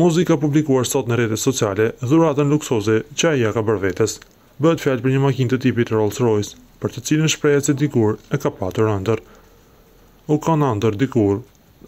Mozzi ka publikuar sot në rrjetet sociale dhuratën luksoze që ai ia ka bërë vetes. Bëhet fjalë për një makinë të tipit Rolls-Royce, për të cilën shprehet se dikur e ka patur ëndërr. U kan andërr dikur,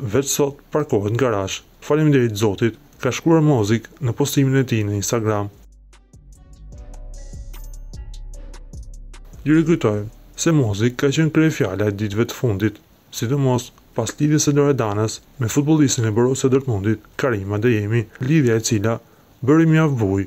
Veç sot parkohet n'garazh. Faleminderit Zotit, ka shkruar Mozzik në postimin e tij në Instagram. Ju rikujtojmë se Mozzik ka qenë kryefjala e ditëve të fundit, sidomos pas lidhjes së Loredanas me futbollistin e Borussia Dortmundit, Karim Adeyemi, lidhja e cila bëri mjaft bujë.